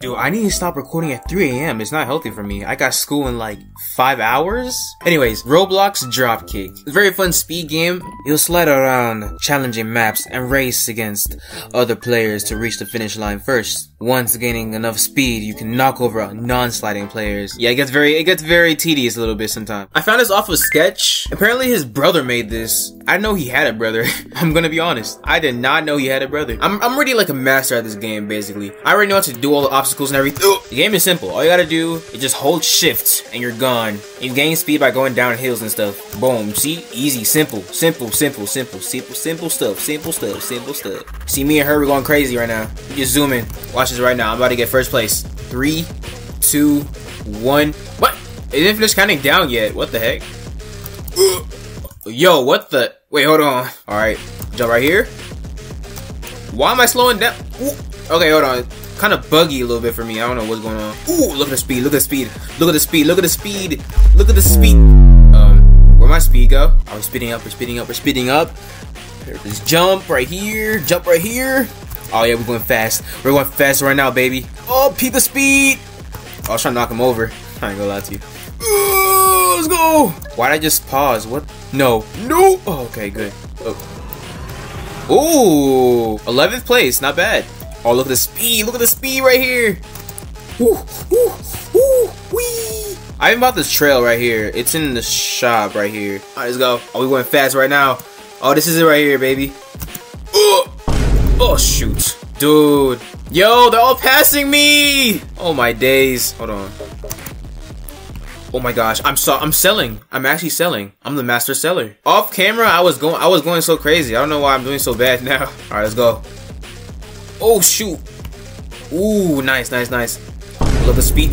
Dude, I need to stop recording at 3 a.m. It's not healthy for me. I got school in like 5 hours? Anyways, Roblox Dropkick. Very fun speed game. You'll slide around challenging maps and race against other players to reach the finish line first. Once gaining enough speed, you can knock over non-sliding players. Yeah, it gets very, it gets very tedious a little bit sometimes. I found this off of Sketch. Apparently his brother made this. I know he had a brother. I'm gonna be honest. I did not know he had a brother. I'm, I'm already like a master at this game, basically. I already know how to do all the obstacles and everything. The game is simple. All you gotta do is just hold shift and you're gone. You gain speed by going down hills and stuff. Boom. See? Easy. Simple. Simple. Simple. Simple. Simple. Simple stuff. Simple stuff. Simple stuff. See me and her, we're going crazy right now. Just zoom in. Right now. I'm about to get first place. Three, two, one. What? It didn't finish counting down yet. What the heck? Yo, what the? Wait, hold on. Alright. Jump right here. Why am I slowing down? Ooh. Okay, hold on kind of buggy a little bit for me. I don't know what's going on. Ooh, look at the speed. Look at the speed. Look at the speed. Look at the speed. Look at the speed. Um, where my speed go? We speeding up? We're speeding up. We're speeding up. There's jump right here. Jump right here. Oh yeah, we're going fast. We're going fast right now, baby. Oh, peep the speed. Oh, I was trying to knock him over. I ain't gonna lie to you. Let's go. Why'd I just pause? What? No. No. Oh, okay, good. Oh. Ooh, 11th place. Not bad. Oh, look at the speed. Look at the speed right here. Ooh, ooh, ooh, wee. I even bought this trail right here. It's in the shop right here. All right, let's go. Oh, we going fast right now. Oh, this is it right here, baby. Oh, shoot. Dude. Yo, they're all passing me. Oh, my days. Hold on. Oh my gosh, I'm so I'm selling. I'm actually selling. I'm the master seller. Off camera, I was going I was going so crazy. I don't know why I'm doing so bad now. All right, let's go. Oh, shoot. Ooh, nice, nice, nice. Look the speed.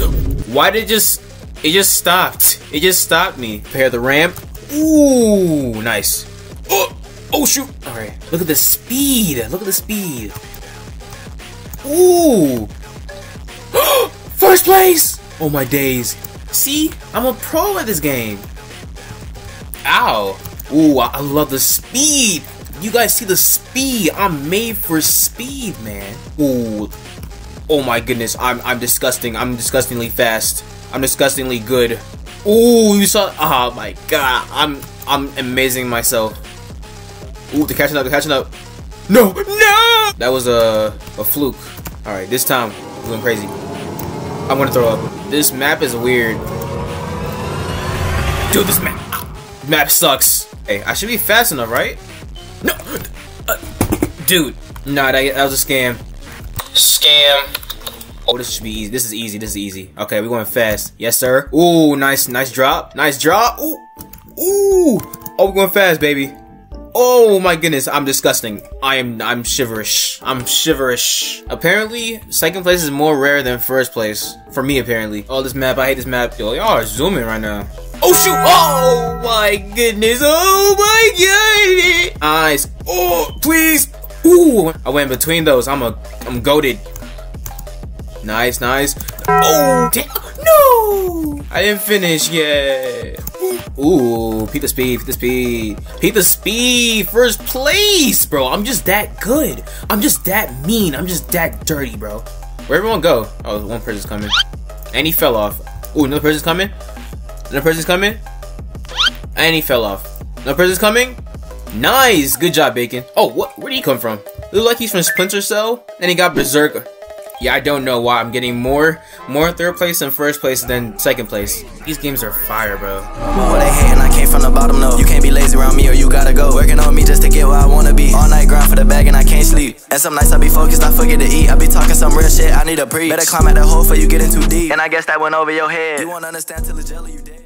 Why did it just... It just stopped. It just stopped me. Prepare the ramp. Ooh, nice. Oh, oh shoot. All right. Look at the speed. Look at the speed. Ooh. First place. Oh, my days. See? I'm a pro at this game. Ow. Ooh, I love the speed. You guys see the speed? I'm made for speed, man. Ooh. Oh my goodness. I'm I'm disgusting. I'm disgustingly fast. I'm disgustingly good. Ooh, you saw Oh my god. I'm I'm amazing myself. Ooh, they're catching up, they're catching up. No! No! That was a a fluke. Alright, this time we're going crazy. I'm gonna throw up. This map is weird. Dude, this map map sucks. Hey, I should be fast enough, right? No! Uh, dude. Nah, that, that was a scam. Scam. Oh, this should be easy. This is easy. This is easy. Okay, we're going fast. Yes, sir. Ooh, nice, nice drop. Nice drop. Ooh. Ooh. Oh, we're going fast, baby. Oh my goodness, I'm disgusting. I am I'm shiverish. I'm shiverish. Apparently, second place is more rare than first place. For me, apparently. Oh, this map, I hate this map. Yo, y'all are zooming right now. Oh shoot! Oh my goodness! Oh my god! Eyes. Oh please! Ooh! I went between those. I'm a I'm goaded. Nice, nice. Oh damn! No! I didn't finish yet. Ooh, Peep the speed, Peep the speed. Peep the speed, first place, bro. I'm just that good. I'm just that mean. I'm just that dirty, bro. Where everyone go? Oh, one person's coming. And he fell off. Ooh, another person's coming. Another person's coming. And he fell off. Another person's coming. Nice! Good job, Bacon. Oh, what? Where did he come from? Look like he's from Splinter Cell. And he got Berserker. Yeah, I don't know why I'm getting more more third place and first place than second place. These games are fire, bro. Well, they hating, I came from the bottom, no. You can't be lazy around me or you gotta go. Working on me just to get where I wanna be. All night grind for the bag and I can't sleep. And some nights I be focused, I forget to eat. I be talking some real shit, I need a breathe. Better climb at the hole for you getting too deep. And I guess that went over your head. You won't understand till it's jelly, you dead.